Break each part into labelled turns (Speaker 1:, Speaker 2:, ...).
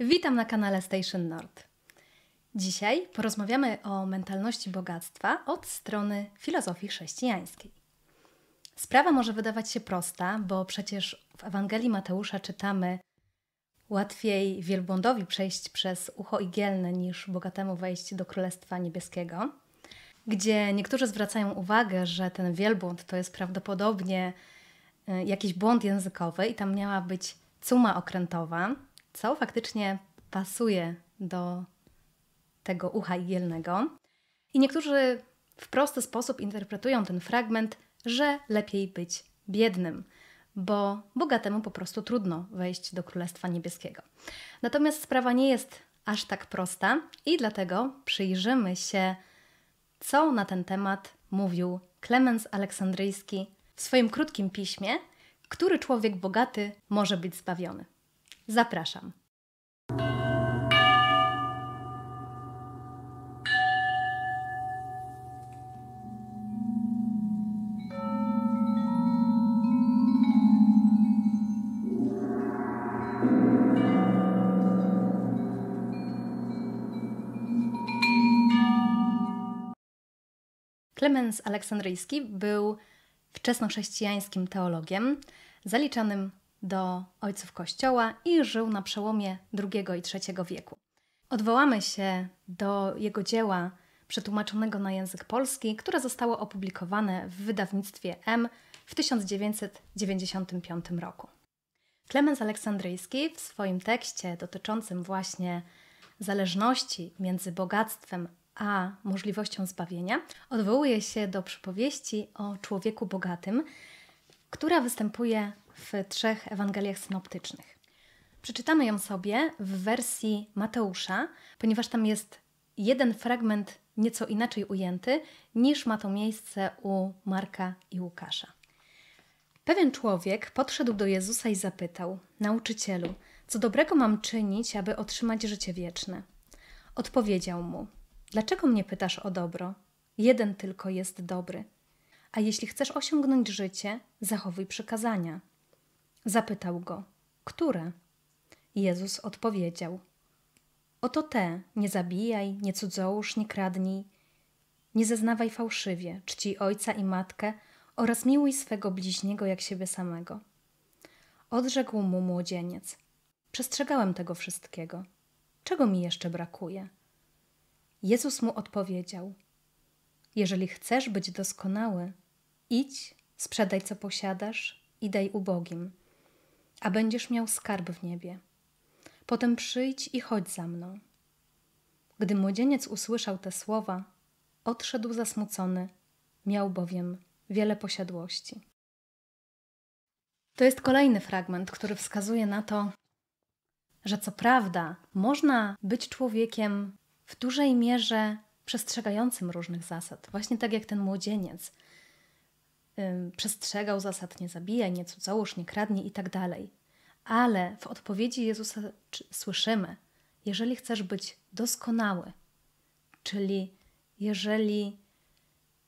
Speaker 1: Witam na kanale Station Nord. Dzisiaj porozmawiamy o mentalności bogactwa od strony filozofii chrześcijańskiej. Sprawa może wydawać się prosta, bo przecież w Ewangelii Mateusza czytamy: Łatwiej wielbłądowi przejść przez ucho igielne niż bogatemu wejść do Królestwa Niebieskiego, gdzie niektórzy zwracają uwagę, że ten wielbłąd to jest prawdopodobnie y, jakiś błąd językowy i tam miała być cuma okrętowa, co faktycznie pasuje do tego ucha igielnego. I niektórzy w prosty sposób interpretują ten fragment, że lepiej być biednym, bo bogatemu po prostu trudno wejść do Królestwa Niebieskiego. Natomiast sprawa nie jest aż tak prosta i dlatego przyjrzymy się, co na ten temat mówił Klemens Aleksandryjski w swoim krótkim piśmie, który człowiek bogaty może być zbawiony. Zapraszam. Klemens Aleksandryjski był wczesnochrześcijańskim teologiem, zaliczanym do ojców Kościoła i żył na przełomie II i III wieku. Odwołamy się do jego dzieła przetłumaczonego na język polski, które zostało opublikowane w wydawnictwie M w 1995 roku. Klemens Aleksandryjski w swoim tekście dotyczącym właśnie zależności między bogactwem a możliwością zbawienia, odwołuje się do przypowieści o człowieku bogatym, która występuje w trzech Ewangeliach synoptycznych. Przeczytamy ją sobie w wersji Mateusza, ponieważ tam jest jeden fragment nieco inaczej ujęty niż ma to miejsce u Marka i Łukasza. Pewien człowiek podszedł do Jezusa i zapytał: Nauczycielu, co dobrego mam czynić, aby otrzymać życie wieczne? Odpowiedział mu: Dlaczego mnie pytasz o dobro? Jeden tylko jest dobry. A jeśli chcesz osiągnąć życie, zachowuj przykazania. Zapytał go: Które? Jezus odpowiedział: Oto te: nie zabijaj, nie cudzołóż, nie kradnij, nie zeznawaj fałszywie, czci ojca i matkę oraz miłuj swego bliźniego jak siebie samego. Odrzekł mu młodzieniec: Przestrzegałem tego wszystkiego. Czego mi jeszcze brakuje? Jezus mu odpowiedział: Jeżeli chcesz być doskonały, idź, sprzedaj co posiadasz i daj ubogim, a będziesz miał skarb w niebie. Potem przyjdź i chodź za mną. Gdy młodzieniec usłyszał te słowa, odszedł zasmucony, miał bowiem wiele posiadłości. To jest kolejny fragment, który wskazuje na to, że co prawda można być człowiekiem w dużej mierze przestrzegającym różnych zasad, właśnie tak jak ten młodzieniec przestrzegał zasad nie zabijaj, nie cudzołóż, nie kradnij i tak dalej. Ale w odpowiedzi Jezusa słyszymy, jeżeli chcesz być doskonały, czyli jeżeli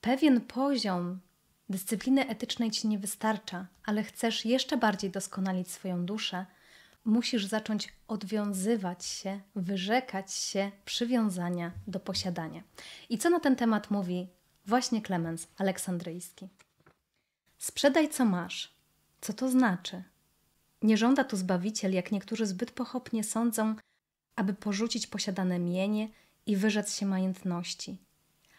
Speaker 1: pewien poziom dyscypliny etycznej ci nie wystarcza, ale chcesz jeszcze bardziej doskonalić swoją duszę, musisz zacząć odwiązywać się, wyrzekać się przywiązania do posiadania. I co na ten temat mówi właśnie Klemens Aleksandryjski? Sprzedaj co masz. Co to znaczy? Nie żąda tu Zbawiciel, jak niektórzy zbyt pochopnie sądzą, aby porzucić posiadane mienie i wyrzec się majątności,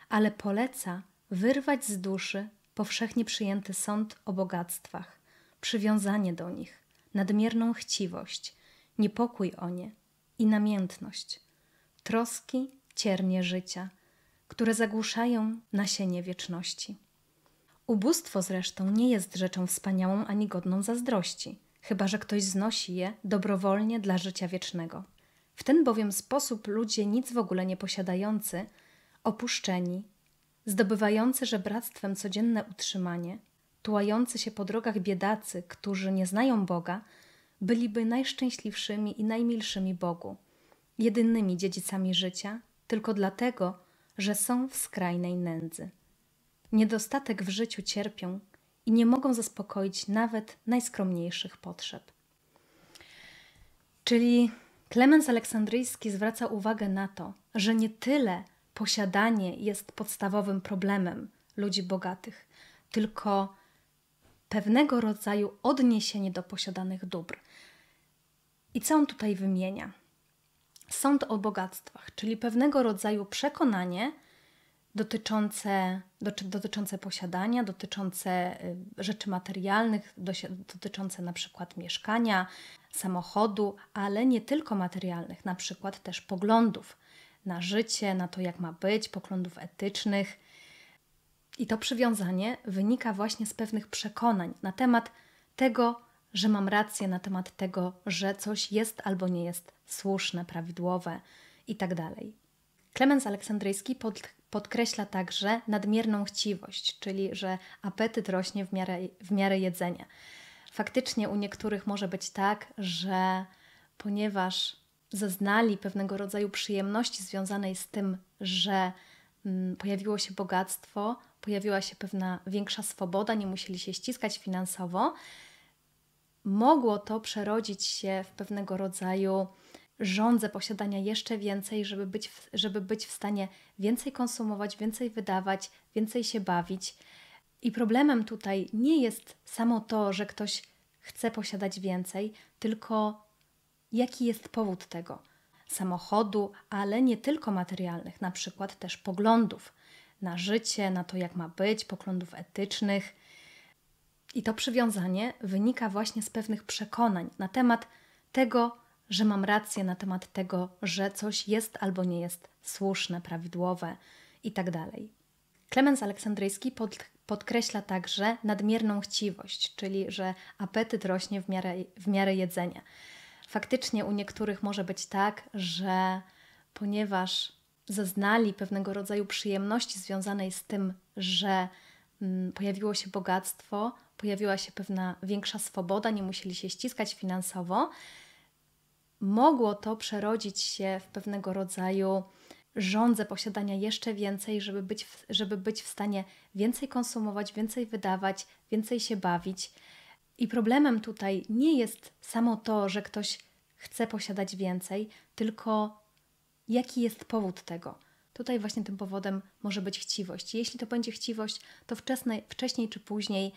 Speaker 1: ale poleca wyrwać z duszy powszechnie przyjęty sąd o bogactwach, przywiązanie do nich, nadmierną chciwość, niepokój o nie i namiętność, troski, ciernie życia, które zagłuszają nasienie wieczności. Ubóstwo zresztą nie jest rzeczą wspaniałą ani godną zazdrości, chyba że ktoś znosi je dobrowolnie dla życia wiecznego. W ten bowiem sposób ludzie nic w ogóle nie posiadający, opuszczeni, zdobywający żebractwem codzienne utrzymanie, tułający się po drogach biedacy, którzy nie znają Boga, byliby najszczęśliwszymi i najmilszymi Bogu, jedynymi dziedzicami życia, tylko dlatego, że są w skrajnej nędzy. Niedostatek w życiu cierpią i nie mogą zaspokoić nawet najskromniejszych potrzeb. Czyli Klemens Aleksandryjski zwraca uwagę na to, że nie tyle posiadanie jest podstawowym problemem ludzi bogatych, tylko pewnego rodzaju odniesienie do posiadanych dóbr. I co on tutaj wymienia? Sąd o bogactwach, czyli pewnego rodzaju przekonanie dotyczące, dotyczące posiadania, dotyczące y, rzeczy materialnych, dotyczące na przykład mieszkania, samochodu, ale nie tylko materialnych, na przykład też poglądów na życie, na to, jak ma być, poglądów etycznych. I to przywiązanie wynika właśnie z pewnych przekonań na temat tego, że mam rację, na temat tego, że coś jest albo nie jest słuszne, prawidłowe itd. Tak Klemens Aleksandryjski pod, podkreśla także nadmierną chciwość, czyli że apetyt rośnie w miarę, w miarę jedzenia. Faktycznie u niektórych może być tak, że ponieważ zaznali pewnego rodzaju przyjemności związanej z tym, że mm, pojawiło się bogactwo, pojawiła się pewna większa swoboda, nie musieli się ściskać finansowo, mogło to przerodzić się w pewnego rodzaju żądzę posiadania jeszcze więcej, żeby być, w, żeby być w stanie więcej konsumować, więcej wydawać, więcej się bawić. I problemem tutaj nie jest samo to, że ktoś chce posiadać więcej, tylko jaki jest powód tego samochodu, ale nie tylko materialnych, na przykład też poglądów na życie, na to, jak ma być, poglądów etycznych. I to przywiązanie wynika właśnie z pewnych przekonań na temat tego, że mam rację na temat tego, że coś jest albo nie jest słuszne, prawidłowe itd. Tak Klemens Aleksandryjski pod, podkreśla także nadmierną chciwość, czyli że apetyt rośnie w miarę, w miarę jedzenia. Faktycznie u niektórych może być tak, że ponieważ zaznali pewnego rodzaju przyjemności związanej z tym, że mm, pojawiło się bogactwo, pojawiła się pewna większa swoboda, nie musieli się ściskać finansowo, mogło to przerodzić się w pewnego rodzaju żądzę posiadania jeszcze więcej, żeby być, w, żeby być w stanie więcej konsumować, więcej wydawać, więcej się bawić. I problemem tutaj nie jest samo to, że ktoś chce posiadać więcej, tylko jaki jest powód tego. Tutaj właśnie tym powodem może być chciwość. Jeśli to będzie chciwość, to wczesnej, wcześniej czy później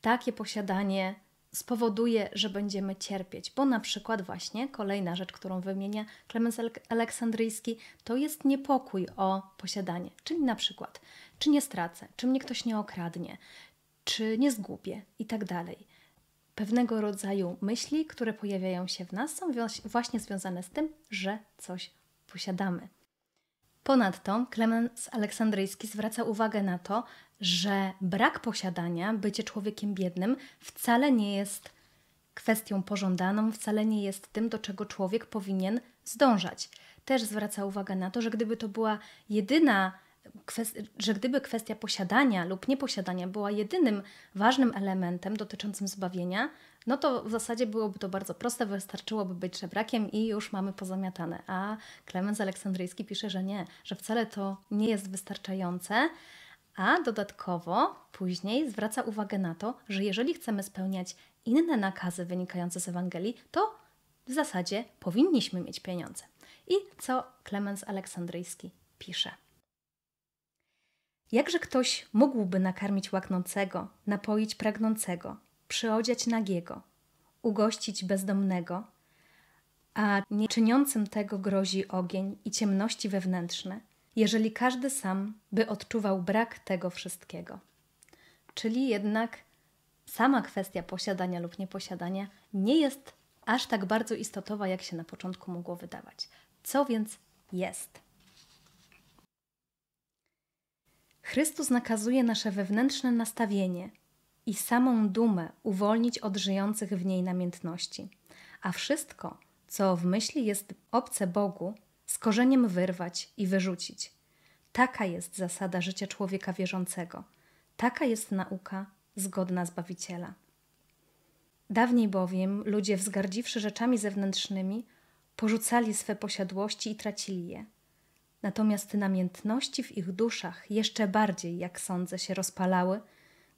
Speaker 1: takie posiadanie spowoduje, że będziemy cierpieć, bo na przykład właśnie kolejna rzecz, którą wymienia Klemens Aleksandryjski, to jest niepokój o posiadanie, czyli na przykład, czy nie stracę, czy mnie ktoś nie okradnie, czy nie zgubię i tak dalej. Pewnego rodzaju myśli, które pojawiają się w nas, są właśnie związane z tym, że coś posiadamy. Ponadto Klemens Aleksandryjski zwraca uwagę na to, że brak posiadania, bycie człowiekiem biednym, wcale nie jest kwestią pożądaną, wcale nie jest tym, do czego człowiek powinien zdążać. Też zwraca uwagę na to, że gdyby to była jedyna że gdyby kwestia posiadania lub nieposiadania była jedynym ważnym elementem dotyczącym zbawienia, no to w zasadzie byłoby to bardzo proste, wystarczyłoby być żebrakiem i już mamy pozamiatane. A Klemens Aleksandryjski pisze, że nie, że wcale to nie jest wystarczające, a dodatkowo później zwraca uwagę na to, że jeżeli chcemy spełniać inne nakazy wynikające z Ewangelii, to w zasadzie powinniśmy mieć pieniądze. I co Klemens Aleksandryjski pisze? Jakże ktoś mógłby nakarmić łaknącego, napoić pragnącego, przyodziać nagiego, ugościć bezdomnego, a nie czyniącym tego grozi ogień i ciemności wewnętrzne, jeżeli każdy sam by odczuwał brak tego wszystkiego. Czyli jednak sama kwestia posiadania lub nieposiadania nie jest aż tak bardzo istotowa, jak się na początku mogło wydawać. Co więc jest? Chrystus nakazuje nasze wewnętrzne nastawienie i samą dumę uwolnić od żyjących w niej namiętności, a wszystko, co w myśli jest obce Bogu, z korzeniem wyrwać i wyrzucić. Taka jest zasada życia człowieka wierzącego. Taka jest nauka zgodna Zbawiciela. Dawniej bowiem ludzie, wzgardziwszy rzeczami zewnętrznymi, porzucali swe posiadłości i tracili je. Natomiast namiętności w ich duszach jeszcze bardziej, jak sądzę, się rozpalały,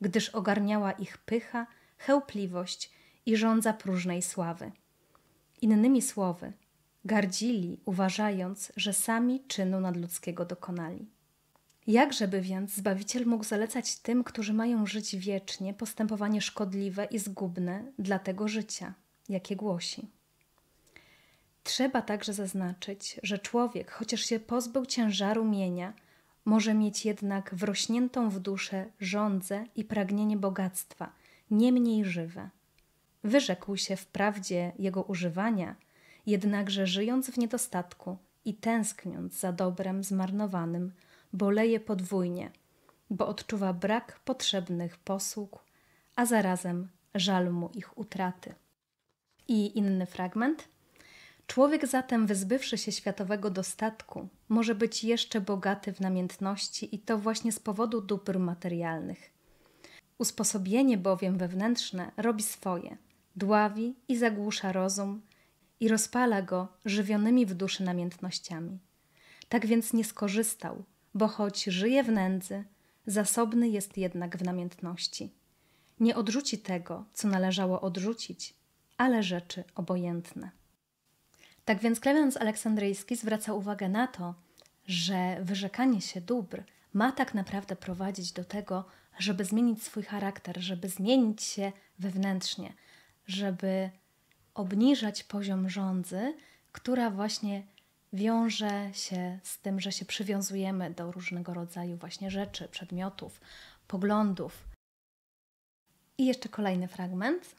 Speaker 1: gdyż ogarniała ich pycha, chełpliwość i żądza próżnej sławy. Innymi słowy, gardzili, uważając, że sami czynu nadludzkiego dokonali. Jakżeby więc Zbawiciel mógł zalecać tym, którzy mają żyć wiecznie, postępowanie szkodliwe i zgubne dla tego życia, jakie głosi? Trzeba także zaznaczyć, że człowiek, chociaż się pozbył ciężaru mienia, może mieć jednak wrośniętą w duszę żądzę i pragnienie bogactwa, nie mniej żywe. Wyrzekł się wprawdzie jego używania, jednakże żyjąc w niedostatku i tęskniąc za dobrem zmarnowanym, boleje podwójnie, bo odczuwa brak potrzebnych posług, a zarazem żal mu ich utraty. I inny fragment. Człowiek zatem, wyzbywszy się światowego dostatku, może być jeszcze bogaty w namiętności i to właśnie z powodu dóbr materialnych. Usposobienie bowiem wewnętrzne robi swoje, dławi i zagłusza rozum i rozpala go żywionymi w duszy namiętnościami. Tak więc nie skorzystał, bo choć żyje w nędzy, zasobny jest jednak w namiętności. Nie odrzuci tego, co należało odrzucić, ale rzeczy obojętne. Tak więc Klemens Aleksandryjski zwraca uwagę na to, że wyrzekanie się dóbr ma tak naprawdę prowadzić do tego, żeby zmienić swój charakter, żeby zmienić się wewnętrznie, żeby obniżać poziom żądzy, która właśnie wiąże się z tym, że się przywiązujemy do różnego rodzaju właśnie rzeczy, przedmiotów, poglądów. I jeszcze kolejny fragment.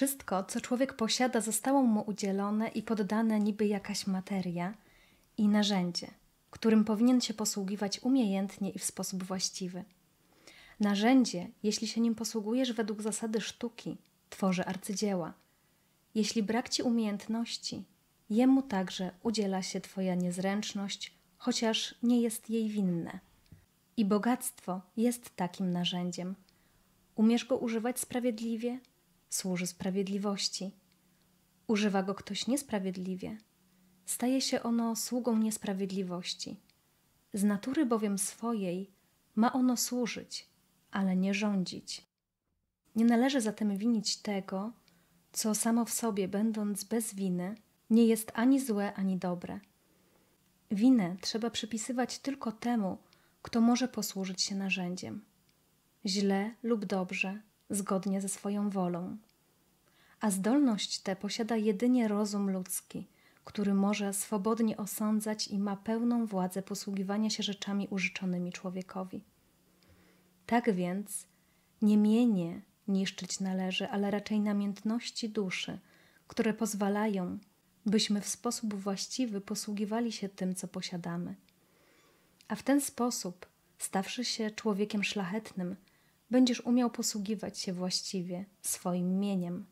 Speaker 1: Wszystko, co człowiek posiada, zostało mu udzielone i poddane niby jakaś materia i narzędzie, którym powinien się posługiwać umiejętnie i w sposób właściwy. Narzędzie, jeśli się nim posługujesz według zasady sztuki, tworzy arcydzieła. Jeśli brak ci umiejętności, jemu także udziela się Twoja niezręczność, chociaż nie jest jej winne. I bogactwo jest takim narzędziem. Umiesz go używać sprawiedliwie? Służy sprawiedliwości. Używa go ktoś niesprawiedliwie? Staje się ono sługą niesprawiedliwości. Z natury bowiem swojej ma ono służyć, ale nie rządzić. Nie należy zatem winić tego, co samo w sobie, będąc bez winy, nie jest ani złe, ani dobre. Winę trzeba przypisywać tylko temu, kto może posłużyć się narzędziem. Źle lub dobrze, zgodnie ze swoją wolą. A zdolność tę posiada jedynie rozum ludzki, który może swobodnie osądzać i ma pełną władzę posługiwania się rzeczami użyczonymi człowiekowi. Tak więc nie mienie niszczyć należy, ale raczej namiętności duszy, które pozwalają, byśmy w sposób właściwy posługiwali się tym, co posiadamy. A w ten sposób, stawszy się człowiekiem szlachetnym, będziesz umiał posługiwać się właściwie swoim mieniem.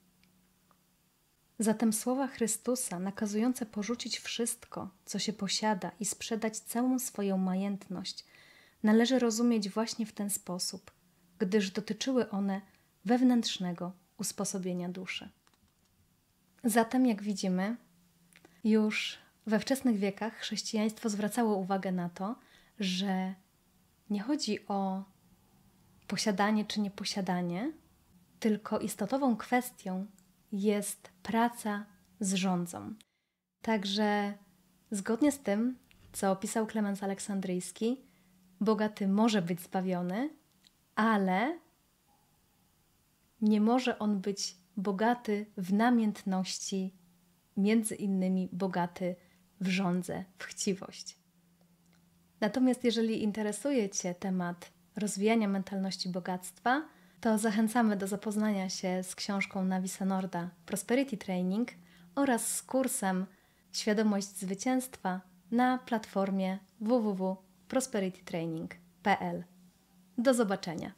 Speaker 1: Zatem słowa Chrystusa nakazujące porzucić wszystko, co się posiada i sprzedać całą swoją majętność, należy rozumieć właśnie w ten sposób, gdyż dotyczyły one wewnętrznego usposobienia duszy. Zatem, jak widzimy, już we wczesnych wiekach chrześcijaństwo zwracało uwagę na to, że nie chodzi o posiadanie czy nieposiadanie, tylko istotową kwestią jest praca z rządzą. Także zgodnie z tym, co opisał Klemens Aleksandryjski, bogaty może być zbawiony, ale nie może on być bogaty w namiętności, między innymi bogaty w żądze, w chciwość. Natomiast jeżeli interesuje Cię temat rozwijania mentalności bogactwa, to zachęcamy do zapoznania się z książką Navisa Norda Prosperity Training oraz z kursem Świadomość Zwycięstwa na platformie www.prosperitytraining.pl. Do zobaczenia.